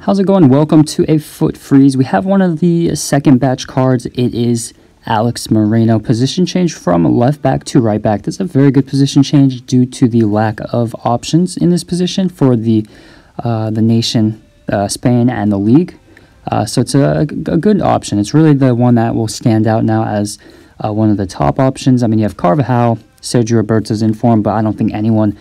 How's it going? Welcome to a FUT Freeze. We have one of the second batch cards. It is Alex Moreno. Position change from left back to right back. That's a very good position change due to the lack of options in this position for the uh, the nation, uh, Spain, and the league. Uh, so it's a, a, good option. It's really the one that will stand out now as uh, one of the top options. I mean, you have Carvajal, Sergio Roberto's in form, but I don't think anyone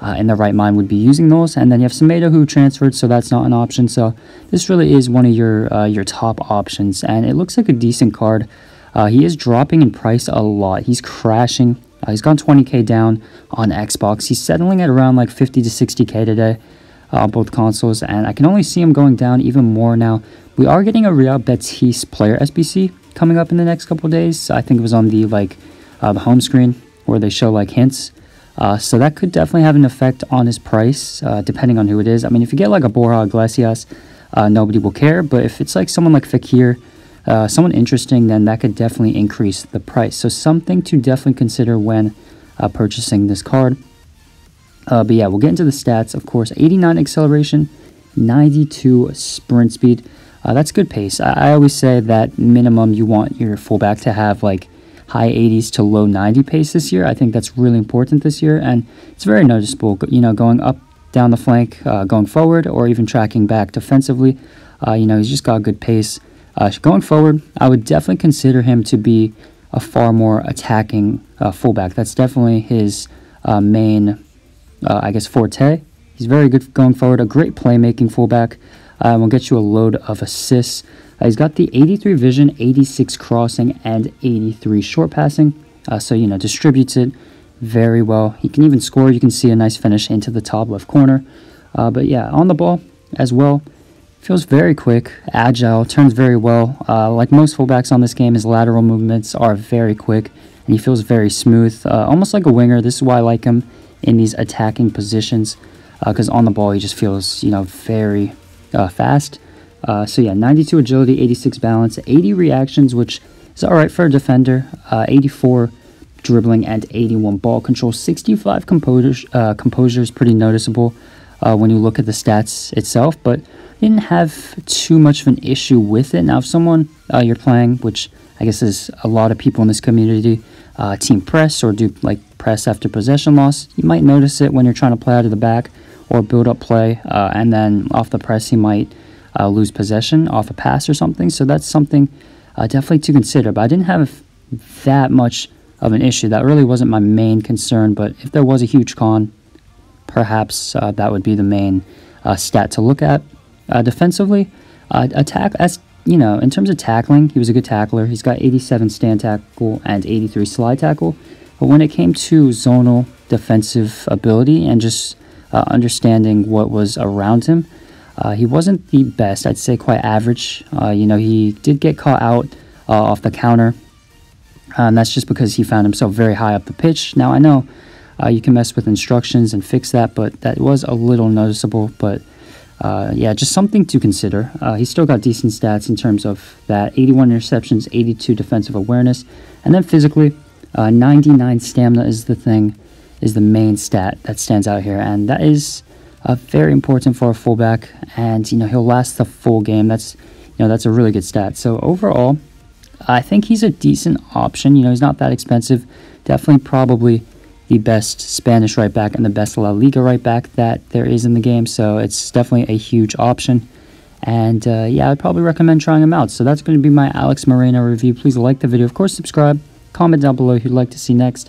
uh, in their right mind would be using those. And then you have Semedo who transferred, so that's not an option. So this really is one of your uh, your top options, and it looks like a decent card. Uh, he is dropping in price a lot. He's crashing. Uh, he's gone 20k down on Xbox. He's settling at around like 50 to 60k today uh, on both consoles, and I can only see him going down even more now. We are getting a Real Betis player SBC coming up in the next couple days. I think it was on the like uh, the home screen where they show like hints. Uh, so that could definitely have an effect on his price, uh, depending on who it is. I mean, if you get like a Borja Iglesias, uh, nobody will care. But if it's like someone like Fekir, uh, someone interesting, then that could definitely increase the price. So something to definitely consider when uh, purchasing this card. Uh, but yeah, we'll get into the stats. Of course, 89 acceleration, 92 sprint speed. that's good pace. I, I always say that minimum you want your fullback to have like high 80s to low 90 pace this year. I think that's really important this year, and it's very noticeable. You know, going up down the flank, uh, going forward, or even tracking back defensively. Uh, you know, he's just got good pace. Uh, going forward, I would definitely consider him to be a far more attacking uh, fullback. That's definitely his uh, main, uh, I guess, forte. He's very good going forward, a great playmaking fullback. Will get you a load of assists. Uh, he's got the 83 vision, 86 crossing, and 83 short passing. Uh, so, you know, distributes it very well. He can even score. You can see a nice finish into the top left corner. Uh, but yeah, on the ball as well. Feels very quick, agile, turns very well. Uh, like most fullbacks on this game, his lateral movements are very quick, and he feels very smooth, uh, almost like a winger. This is why I like him in these attacking positions, because uh, on the ball he just feels, you know, very fast. Uh, so yeah, 92 agility, 86 balance, 80 reactions, which is all right for a defender. Uh, 84 dribbling and 81 ball control. 65 composure, uh, composure is pretty noticeable uh, when you look at the stats itself, but didn't have too much of an issue with it. Now, if someone uh, you're playing, which I guess is a lot of people in this community, uh, team press or do like press after possession loss, you might notice it when you're trying to play out of the back or build up play, and then off the press, he might uh, lose possession off a pass or something. So that's something uh, definitely to consider. But I didn't have that much of an issue. That really wasn't my main concern. But if there was a huge con, perhaps uh, that would be the main uh, stat to look at. Uh, defensively, uh, attack as you know, in terms of tackling, he was a good tackler. He's got 87 stand tackle and 83 slide tackle. But when it came to zonal defensive ability and just understanding what was around him, uh, he wasn't the best, I'd say quite average. Uh, you know, he did get caught out uh, off the counter, uh, and that's just because he found himself very high up the pitch. Now, I know uh, you can mess with instructions and fix that, but that was a little noticeable. But uh, yeah, just something to consider. he still got decent stats in terms of that 81 interceptions, 82 defensive awareness, and then physically, 99 stamina is the thing, is the main stat that stands out here, and that is uh, very important for a fullback, and you know he'll last the full game. That's you know that's a really good stat. So overall, I think he's a decent option. You know he's not that expensive. Definitely, probably the best Spanish right back and the best La Liga right back that there is in the game. So it's definitely a huge option. And uh, yeah, I'd probably recommend trying him out. So that's going to be my Alex Moreno review. Please like the video. Of course, subscribe. Comment down below who you'd like to see next.